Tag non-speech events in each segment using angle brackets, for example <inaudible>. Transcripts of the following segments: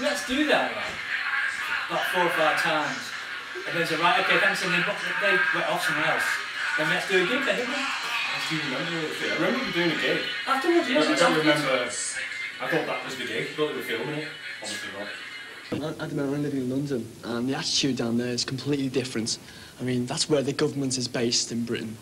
let's do that. Like, about four or five times. And then say, right, okay, thanks, and then they went off somewhere else. Then let's do a gig then, didn't we? Do you remember it? I remember you doing a gig. Afterwards, I don't exactly. remember. I thought that was the gig. I thought they were filming it. Obviously not. At the moment, I'm living in London, and the attitude down there is completely different. I mean, that's where the government is based in Britain,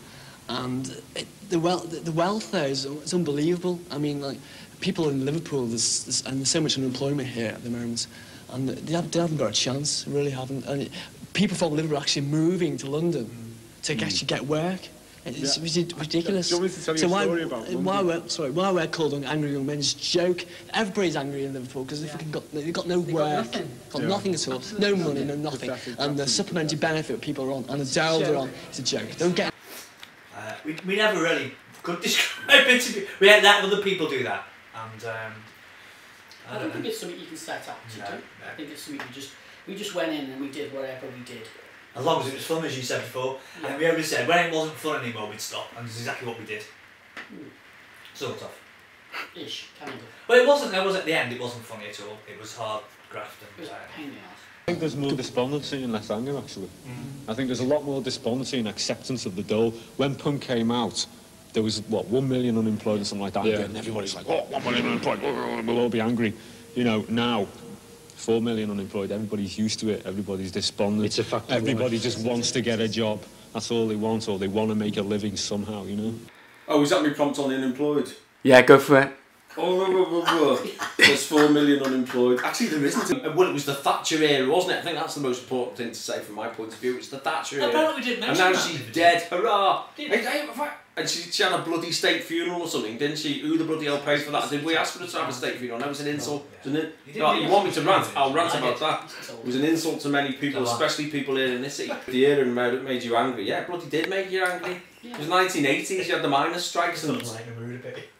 and it, the, wel- the, the welfare is it's unbelievable. I mean, like people in Liverpool, there's, there's, and there's so much unemployment here at the moment, and they, have, they haven't got a chance, really haven't. And it, people from Liverpool are actually moving to London to actually get work. It's Yeah. ridiculous. Do you want me to tell you so why, why we're, sorry, why we're called Angry Young men's joke. Everybody's angry in Liverpool because they've, got, they've got no got work. nothing. Got Yeah. nothing at all. No money, no nothing. Pathetic, And the absolutely supplementary benefit people are on, and the dole they're on, it's a joke. Don't get Uh, we, we never really could <laughs> describe it to be. We had that other people do that, and um, I I don't don't think it's something you can set up to No, do. no. I think it's something you just we just went in and we did whatever we did. As long as it was fun, as you said before, Yeah. and we always said when it wasn't fun anymore, we'd stop, and that's exactly what we did. Hmm. Sort of. Ish, kind of. But it wasn't. It was at the end. It wasn't funny at all. It was hard graft It was a pain in the ass. I think there's more despondency and less anger, actually. I think there's a lot more despondency and acceptance of the dole. When punk came out, there was, what, one million unemployed or something like that, Yeah. and everybody's like, oh, one million unemployed, oh, oh, oh we'll all be angry. You know, now, four million unemployed, everybody's used to it, everybody's despondent. It's a fact Everybody life. just wants to get a job. That's all they want, or they want to make a living somehow, you know? Oh, was that me prompt on the unemployed? Yeah, go for it. Oh, blah, blah, blah, blah. there's four million unemployed. Actually, there isn't. Well, it was the Thatcher era, wasn't it? I think that's the most important thing to say from my point of view. It's the Thatcher era. apparently, we did And mention now that. she's didn't dead. Hurrah! Did Hey, hey, if I- And she, she had a bloody state funeral or something, didn't she? Who the bloody hell paid for that? Did we ask for her to have a state funeral? That was an insult. Wasn't it? Oh, you didn't Oh, you want me to rant? I'll rant about that. It was an insult to many people, especially people here in this city. The era made, made you angry. Yeah, bloody did make you angry. It was 1980s, you had the miners' strikes and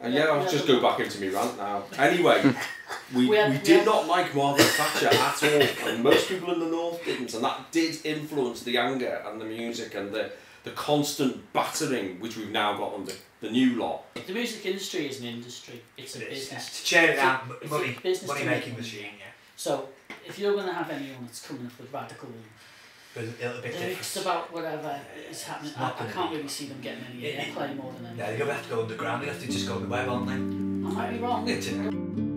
Lighten the mood a bit. uh, yeah, I'll just go back into my rant now. Anyway, <laughs> we, We we, had- we did had- not like Margaret Thatcher at all, and most people in the north didn't, and that did influence the anger and the music and the, the constant battering which we've now got under the new law. The music industry is an industry. It's a It is. business. It's to churn it It's a- out, it's a money, business money making machine, yeah. So if you're going to have anyone that's coming up with radical But a little bit lyrics different. about whatever is happening, I, I can't really see them getting any airplay more than Yeah, anything. they're going to have to go underground. They have to just go on the web, aren't they? I might be wrong.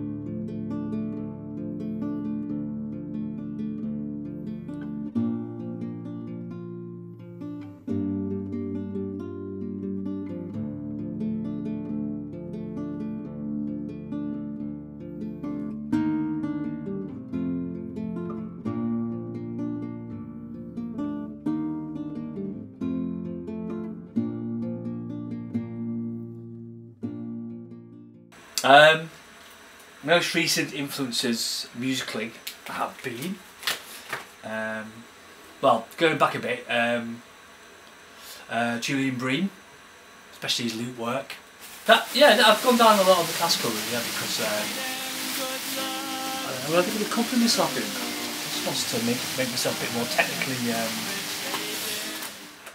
Um, most recent influences musically have been, um, well, going back a bit, um, uh, Julian Bream, especially his lute work. That yeah, I've gone down a lot of the classical route, yeah, because um, I don't know, well, I think the compliment myself doing that. I just wants to make make myself a bit more technically um,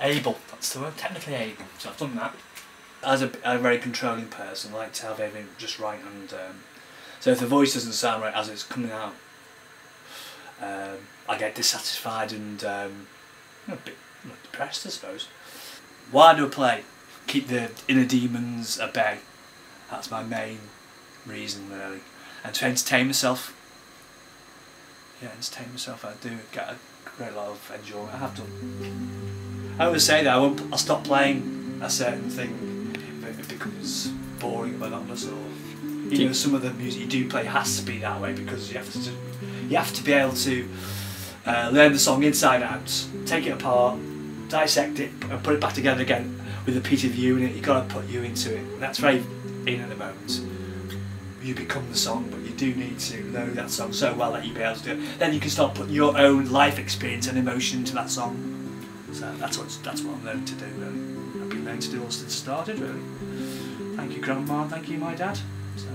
able. That's the word, technically able. So I've done that as a, a very controlling person, I like to have everything just right. And um, so if the voice doesn't sound right as it's coming out, um, I get dissatisfied and um, a bit depressed, I suppose. Why do I play? Keep the inner demons at bay. That's my main reason, really. And to entertain myself. Yeah, entertain myself. I do get a great lot of enjoyment. I have done. I always say that I won't. I'll stop playing a certain thing becomes boring or monotonous, or you know, some of the music you do play has to be that way because you have to. You have to be able to uh, learn the song inside out, take it apart, dissect it, and put it back together again with a piece of you in it. you've got to put you into it, and that's very in at the moment. You become the song, but you do need to know that song so well that you be able to do it. Then you can start putting your own life experience and emotion into that song. So that's what that's what I'm learning to do. Really, I've to do all since I started. Really. Thank you, Grandma. Thank you, my dad. So